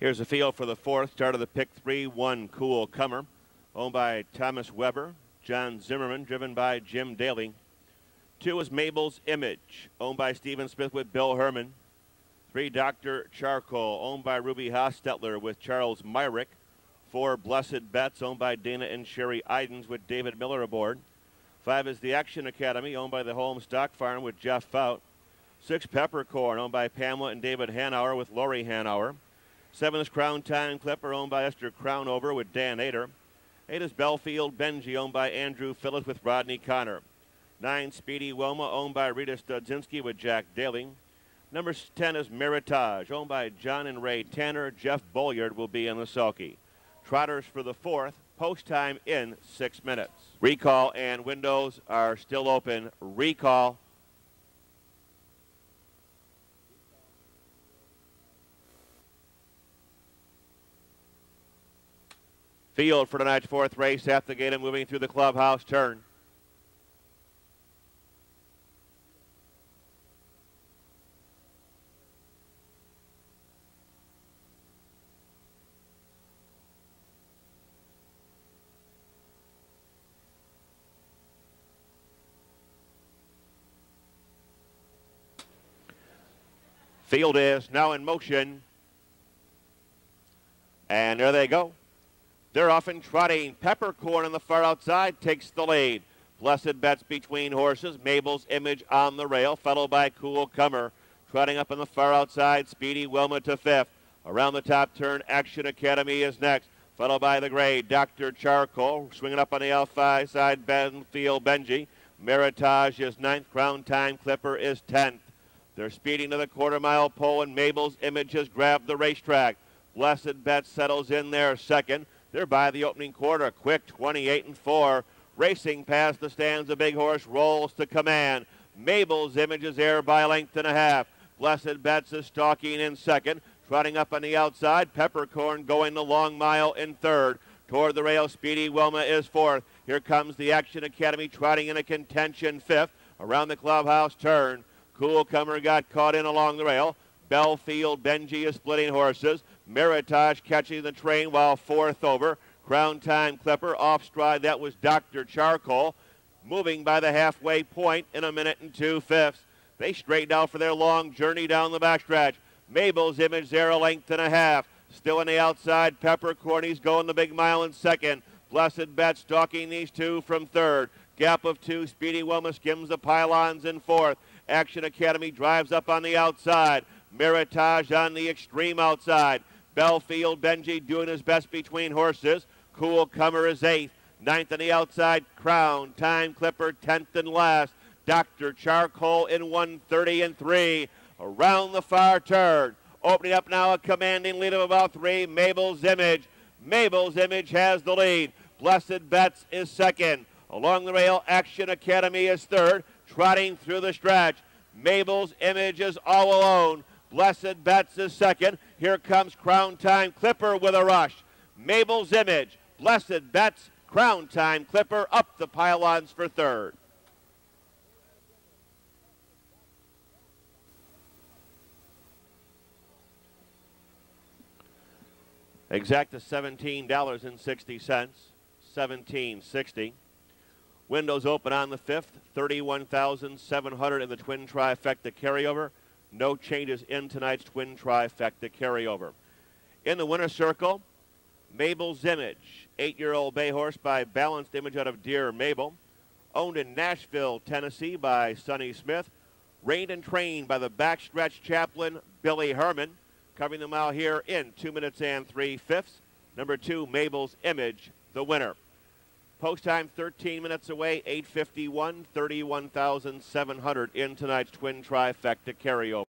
Here's the field for the fourth. Start of the pick three, one cool comer. Owned by Thomas Weber, John Zimmerman, driven by Jim Daly. Two is Mabel's Image, owned by Stephen Smith with Bill Herman. Three, Dr. Charcoal, owned by Ruby Hostetler with Charles Myrick. Four, Blessed Bets, owned by Dana and Sherry Idens with David Miller aboard. Five is the Action Academy, owned by the Holmes Stock Farm with Jeff Fout. Six, Peppercorn, owned by Pamela and David Hanauer with Lori Hanauer. Seven is Crown Time Clipper, owned by Esther Crownover with Dan Ader. Eight is Belfield Benji, owned by Andrew Phillips with Rodney Connor. Nine, Speedy Wilma, owned by Rita Studzinski with Jack Daly. Number 10 is Meritage, owned by John and Ray Tanner. Jeff Bolliard will be in the sulky. Trotters for the fourth, post time in six minutes. Recall and windows are still open. Recall Field for tonight's fourth race at the gate and moving through the clubhouse turn. Field is now in motion. And there they go. They're off and trotting. Peppercorn on the far outside takes the lead. Blessed bets between horses. Mabel's image on the rail, followed by Cool Comer. Trotting up on the far outside. Speedy Wilma to fifth. Around the top turn, Action Academy is next, followed by the gray Dr. Charcoal. Swinging up on the outside side, Belfield Benji. Meritage is ninth. Crown Time Clipper is tenth. They're speeding to the quarter mile pole, and Mabel's image has grabbed the racetrack. Blessed Bet settles in there second. They're by the opening quarter. Quick 28 and 4. Racing past the stands, a big horse rolls to command. Mabel's image is there by a length and a half. Blessed Bets is stalking in second. Trotting up on the outside. Peppercorn going the long mile in third. Toward the rail, Speedy Wilma is fourth. Here comes the Action Academy trotting in a contention fifth. Around the clubhouse turn. Cool Comer got caught in along the rail. Belfield, Benji is splitting horses. Meritage catching the train while fourth over. Crown Time Clipper off stride. That was Dr. Charcoal. Moving by the halfway point in a minute and two fifths. They straightened out for their long journey down the backstretch. Mabel's image there a length and a half. Still on the outside, Pepper Peppercorny's going the big mile in second. Blessed Bet stalking these two from third. Gap of two, Speedy Wilma skims the pylons in fourth. Action Academy drives up on the outside. Meritage on the extreme outside. Belfield Benji doing his best between horses. Cool Comer is eighth. Ninth on the outside, Crown. Time Clipper, tenth and last. Dr. Charcoal in 130 and 3. Around the far turn. Opening up now a commanding lead of about three. Mabel's Image. Mabel's Image has the lead. Blessed Bets is second. Along the rail, Action Academy is third. Trotting through the stretch. Mabel's Image is all alone. Blessed Bets is second. Here comes Crown Time Clipper with a rush. Mabel's Image, Blessed Bets, Crown Time Clipper up the pylons for third. Exacta $17.60, 1760. Windows open on the fifth, 31,700 in the twin trifecta carryover. No changes in tonight's twin trifecta carryover. In the winner's circle, Mabel's Image, eight-year-old bay horse by Balanced Image out of Dear Mabel. Owned in Nashville, Tennessee by Sonny Smith. reined and trained by the backstretch chaplain Billy Herman. Covering the mile here in two minutes and three fifths. Number two, Mabel's Image, the winner. Post time 13 minutes away, 851, 31,700 in tonight's twin trifecta carryover.